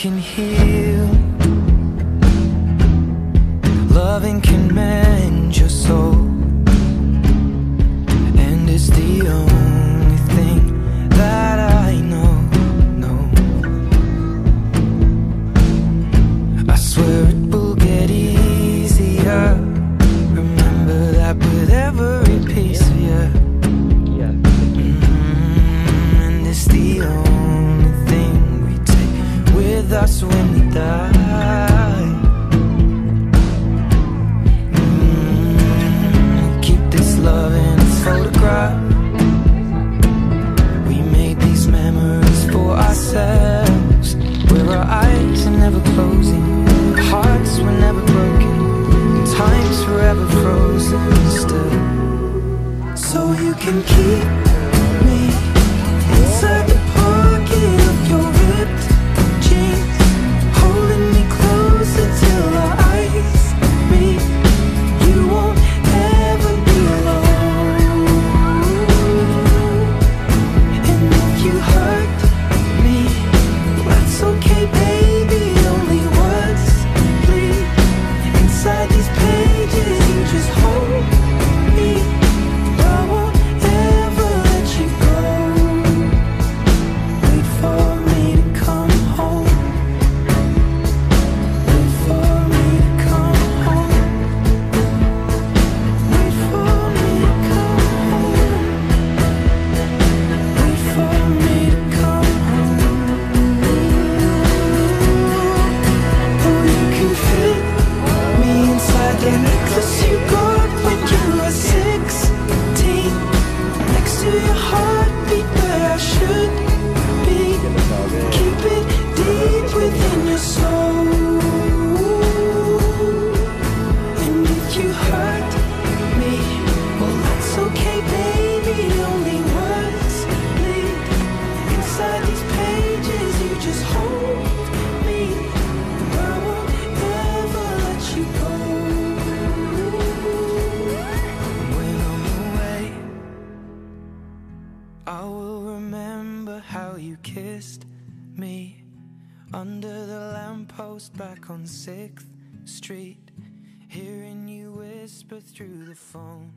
can heal. Loving can mend your soul. And it's the only thing that I know. No. I swear it will get easier. With us when we die. Mm, keep this love in a photograph. We made these memories for ourselves, where our eyes are never closing, hearts were never broken, and time's forever frozen still. So you can keep heartbeat where I should be. Keep it deep within your soul. You kissed me under the lamppost back on 6th Street, hearing you whisper through the phone.